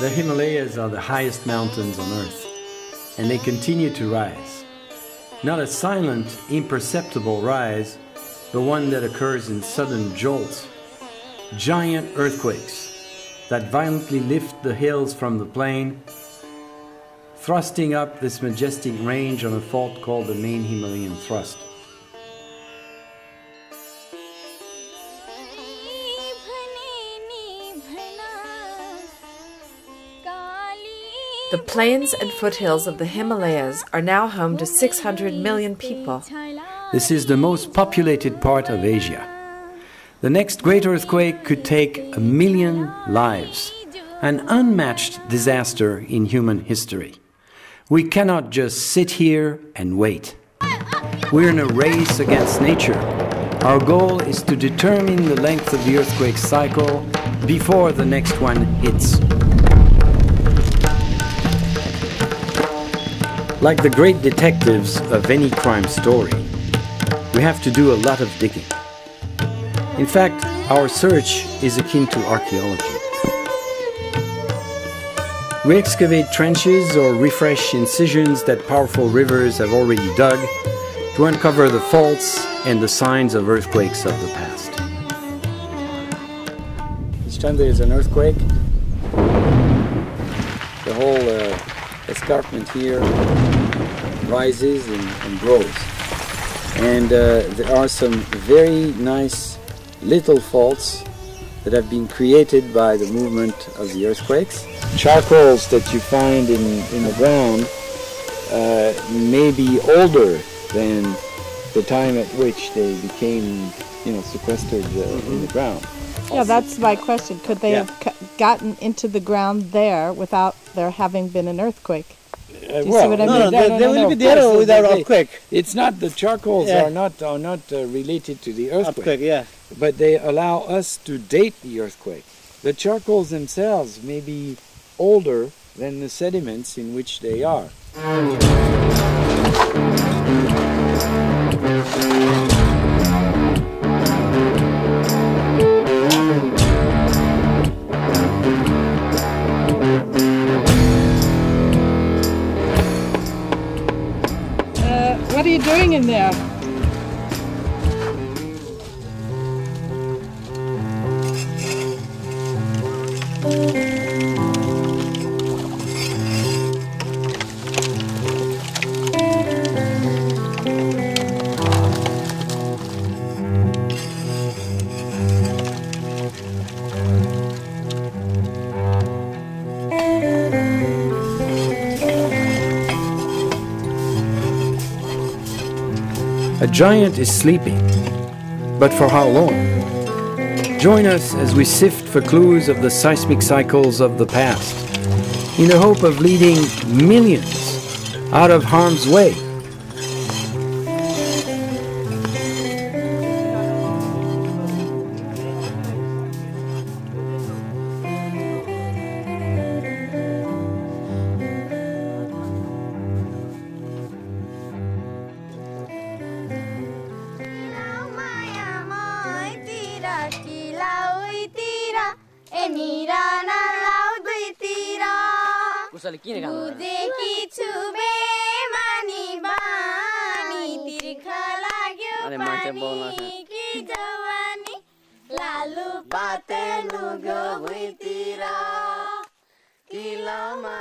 The Himalayas are the highest mountains on earth, and they continue to rise. Not a silent, imperceptible rise, but one that occurs in sudden jolts. Giant earthquakes that violently lift the hills from the plain, thrusting up this majestic range on a fault called the main Himalayan thrust. The plains and foothills of the Himalayas are now home to 600 million people. This is the most populated part of Asia. The next great earthquake could take a million lives, an unmatched disaster in human history. We cannot just sit here and wait. We're in a race against nature. Our goal is to determine the length of the earthquake cycle before the next one hits. Like the great detectives of any crime story, we have to do a lot of digging. In fact, our search is akin to archaeology. We excavate trenches or refresh incisions that powerful rivers have already dug to uncover the faults and the signs of earthquakes of the past. Each time there is an earthquake, escarpment here rises and, and grows. And uh, there are some very nice little faults that have been created by the movement of the earthquakes. Charcoals that you find in, in the ground uh, may be older than the time at which they became, you know, sequestered uh, in the ground. Yeah, that's my question. Could they Yeah. have cu- gotten into the ground there without there having been an earthquake? Uh, you see what I No, mean? no, they, they will be there course, without they- earthquake. It's not the charcoals Yeah. are not are not uh, related to the earthquake, Earthquake, yeah. but they allow us to date the earthquake. The charcoals themselves may be older than the sediments in which they are. Uh, what are you doing in there? A giant is sleeping, but for how long? Join us as we sift for clues of the seismic cycles of the past, in the hope of leading millions out of harm's way. किला उइतिर ए निराना लाउँदैतिर उसले किन गाउँ बुझेकी छु बे मानी बानी तिर्खा लाग्यो पानी कि जवानी लालु पाते लुगो भुइँतिर किलामा